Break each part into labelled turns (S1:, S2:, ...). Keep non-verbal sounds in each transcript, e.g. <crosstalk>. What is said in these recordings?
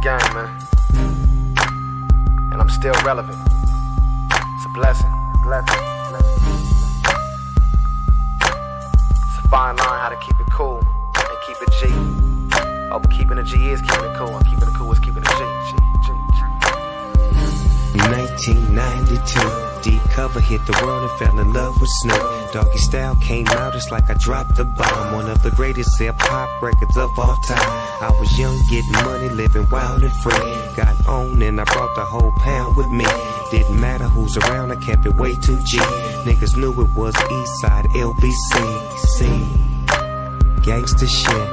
S1: game, man. And I'm still relevant. It's a blessing. Blessing. It's a fine line how to keep it cool and keep it G. Oh, but keeping it G is keeping it cool. And keeping it cool is keeping it G. G, G, G.
S2: 1992. Deep cover hit the world and fell in love with Snoop. Doggystyle came out, it's like I dropped the bomb. One of the greatest hip hop records of all time. I was young, getting money, living wild and free. Got on and I brought the whole pound with me. Didn't matter who's around, I kept it way too G. Niggas knew it was Eastside LBC. See, shit.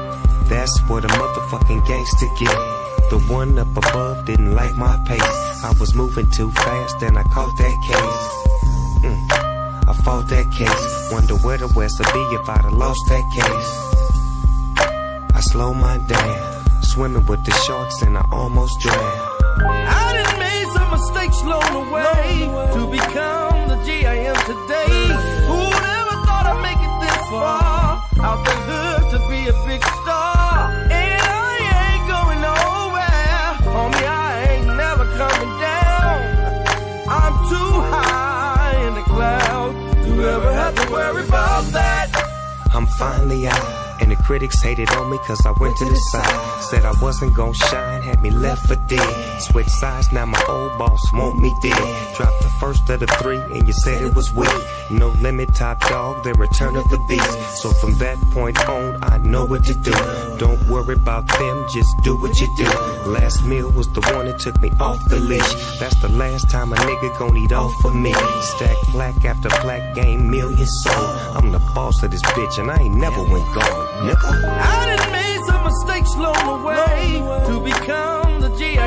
S2: That's what a motherfucking gangster get. The one up above didn't like my pace. I was moving too fast and I caught that case. Mm, I fought that case. Wonder where the West would be if I'd have lost that case. I slow my down, swimming with the sharks and I almost drowned.
S3: I to ever have to worry about that.
S2: I'm finally out. And the critics hated on me cause I went to the side. Said I wasn't gon' shine, had me left for dead. Switch sides, now my old boss want me dead. Dropped the first of the three and you said it was weak. No limit, Top Dogg, the return of the beast. So from that point on, I know what to do. Don't worry about them, just do what you do. Last meal was the one that took me off the leash. That's the last time a nigga gon' eat off of me. Stack plaque after plaque, game millions sold. I'm the boss of this bitch and I ain't never went gold, nigga.
S3: I done made some mistakes along the way to become the G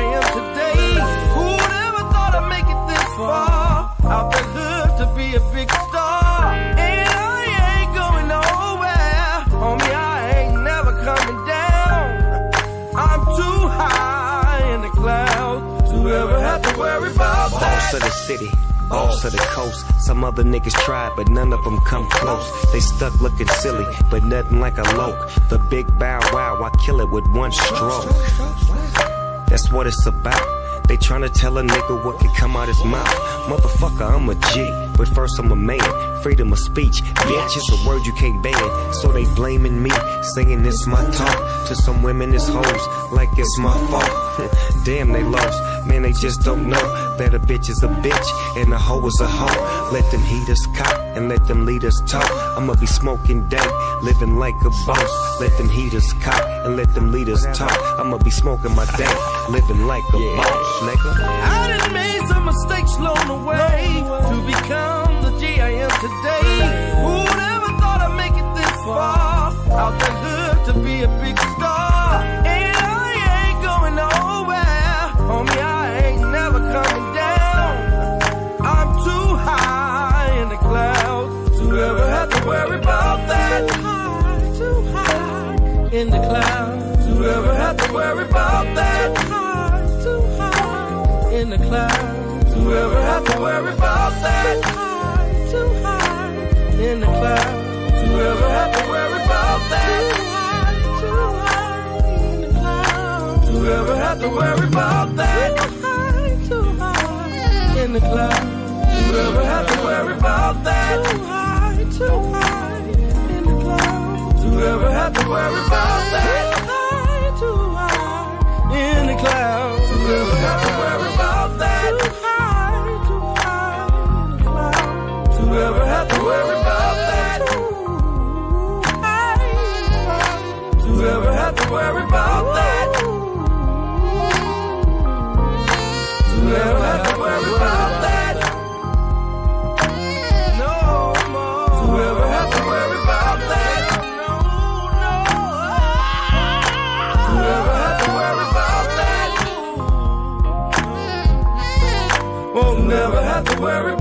S2: Boss of the city, boss of the coast. Some other niggas tried, but none of them come close. They stuck looking silly, but nothing like a loke. The big bow wow, I kill it with one stroke. That's what it's about. They tryna tell a nigga what can come out his mouth. Motherfucker, I'm a G, but first I'm a man. Freedom of speech, bitch, is a word you can't ban. So they blaming me, saying it's my talk. To some women, it's hoes, like it's my fault. <laughs> Damn, they lost. Man, they just don't know that a bitch is a bitch and a hoe is a hoe. Let them heat us cop and let them lead us talk. I'ma be smoking dank, living like a boss. Let them heat us cop and let them lead us talk. I'ma be smoking my dank, living like a boss, nigga.
S3: I done made some mistakes along the way to become today. Who in the clouds to ever have to worry about that. Too high, too high in the clouds to ever have to worry about that. Too high, too high in the clouds to ever have to worry about that. Too high, too high in the clouds to ever have to worry about that. Too high, too high in the clouds to ever have to worry about that. Too high, too high in the clouds to ever have to worry about to ever have to worry about that. To ever have to worry about that. No more. To ever have to worry about that. No, no. To ever have to worry about that. Won't never have to worry